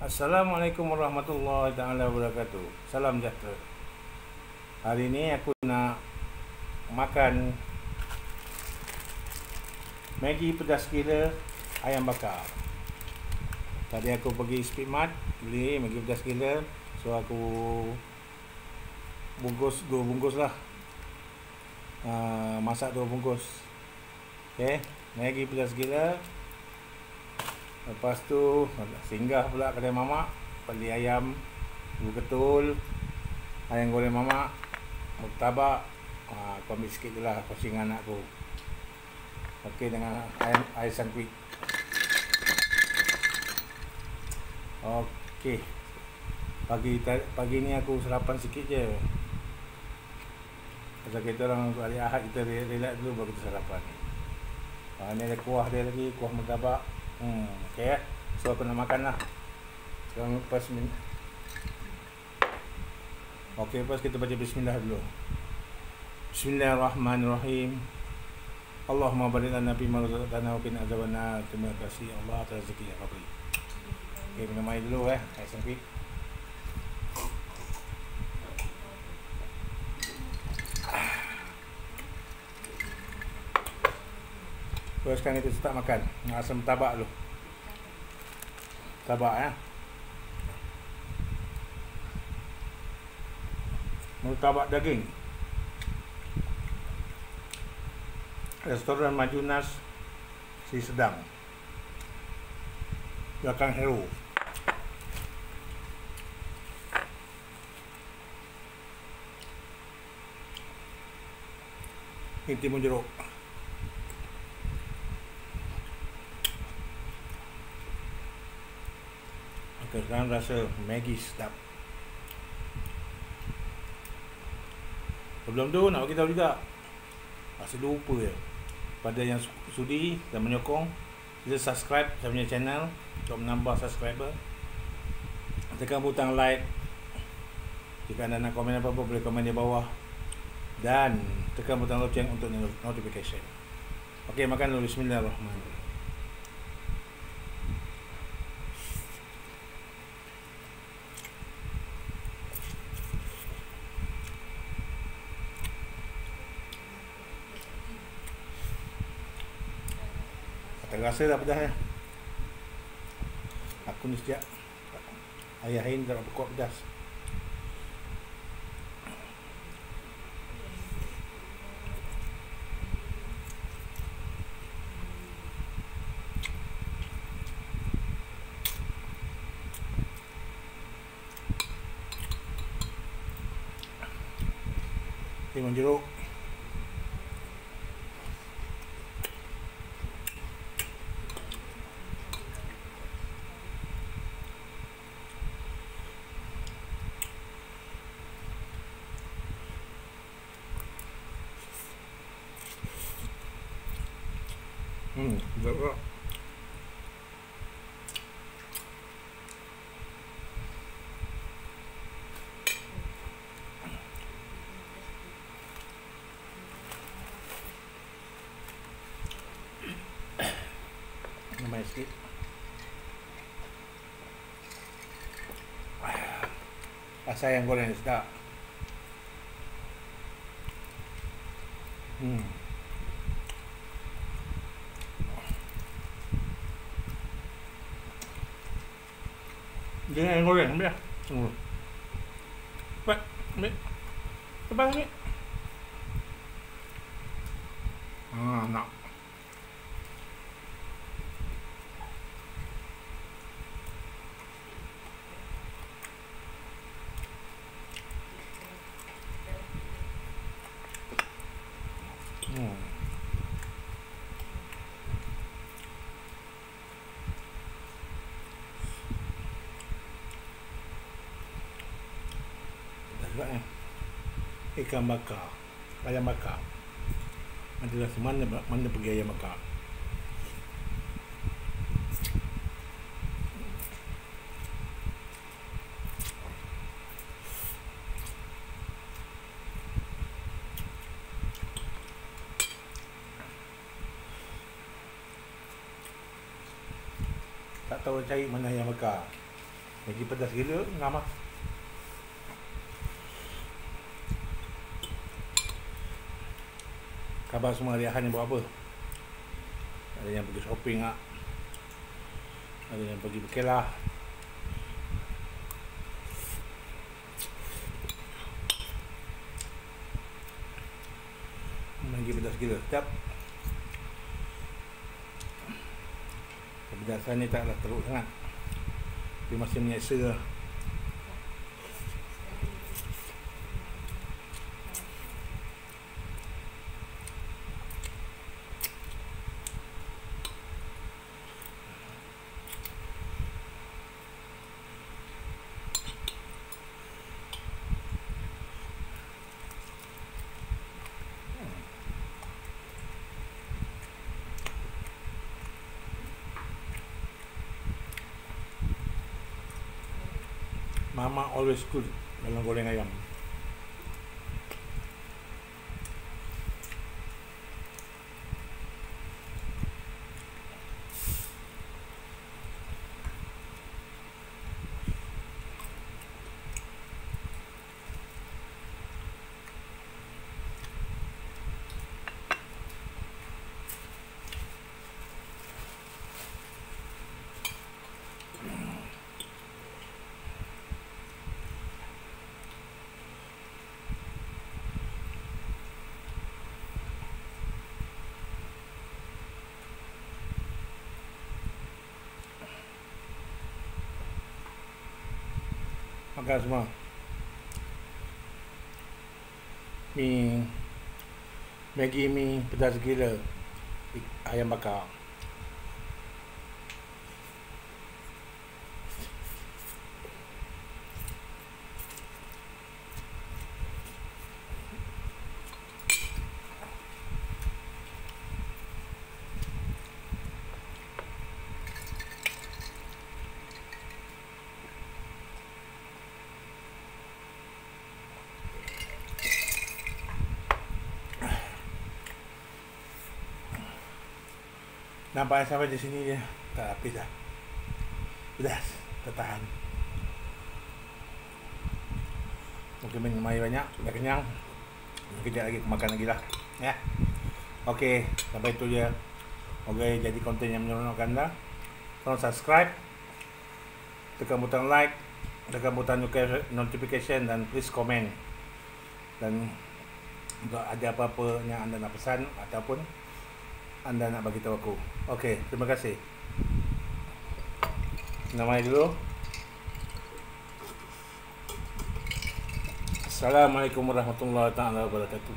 Assalamualaikum warahmatullahi taala wabarakatuh. Salam sejahtera. Hari ini aku nak makan Maggi pedas gila ayam bakar. Tadi aku pergi Speedmart beli Maggi pedas gila. So aku bungkus dua bungkus lah. Uh, masak dua bungkus. Okay, Maggi pedas gila Lepas tu singgah pula kedai mamak Beli ayam Dua ketul Ayam goreng mamak Murtabak. Ha, Aku ambil sikit je lah Kosing anak aku. Okey dengan ayam air sangkuit Okey. Pagi pagi ni aku sarapan sikit je. Pasal kita orang hari Ahad kita relax dulu baru kita sarapan ha, Ni ada kuah dia lagi Kuah murtabak Hmm, okay ya. So aku nak makan lah. Sekarang lepas min. Okay, lepas kita baca bismillah dulu. Bismillahirrahmanirrahim. Allahumma barik lana fi ma razaqtana wa qina adzabannar. Terima kasih Allah atas rezeki yang kau beri. Okay, minum air dulu eh. Air sempit. Sekarang kita start makan. Asam tabak dulu. Tabak ya. Murtabak daging. Restoran Majunas Si Sedang. Belakang Hero Ini timun jeruk Sekarang rasa Maggi sedap. Sebelum tu nak beritahu juga Masih lupa je. Pada yang sudi dan menyokong Kita subscribe saya punya channel Untuk menambah subscriber. Tekan butang like. Jika anda nak komen apa-apa boleh komen di bawah. Dan tekan butang loceng untuk notification. Okey makan dulu. Bismillahirrahmanirrahim rasa dah pedas ya. Aku ni setiap ayah ini tak berkuat pedas. Timun jeruk Sikit. Rasa yang goreng sedap. Hmm Jangan goreng, ambil lah Tunggu Cepat, ambil Cepat ambil Haa, nak Hmm. juga eh. Ikan bakar. Ayam bakar. Adalah mana, mana pergi ayam bakar. Tak tahu cari mana ayam bakar. Lagi pedas gila Nama Khabar semua hari Ahad ni buat apa? Ada yang pergi shopping tak? Ada yang pergi berkelah Lagi pedas gila? Sekejap. Kepedasan ni taklah teruk sangat. Dia masih menyeksa lah Mama always good dalam goreng ayam. Makan semua. Mi Maggi mi pedas gila. Ayam bakar. Nampak sampai di sini dia tak habis dah. Pedas, tertahan. Mungkin minum air banyak, dah kenyang. Kejap lagi makan lagi lah. Ya. Okey, sampai itu je. Okey, jadi konten yang menyeronokkan anda. Tolong subscribe. Tekan butang like, tekan butang notification dan please comment. Dan untuk ada apa-apa yang anda nak pesan ataupun anda nak bagi tahu aku. Okey, terima kasih. Nama dulu. Assalamualaikum warahmatullahi taala wabarakatuh.